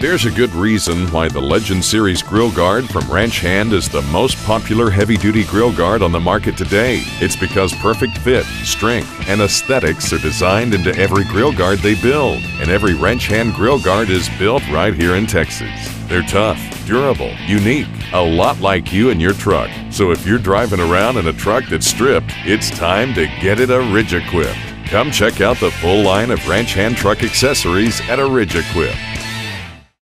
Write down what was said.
There's a good reason why the Legend Series Grill Guard from Ranch Hand is the most popular heavy duty grill guard on the market today. It's because perfect fit, strength, and aesthetics are designed into every grill guard they build. And every Ranch Hand grill guard is built right here in Texas. They're tough, durable, unique, a lot like you and your truck. So if you're driving around in a truck that's stripped, it's time to get it OrigEquip. Come check out the full line of Ranch Hand truck accessories at OrigEquip.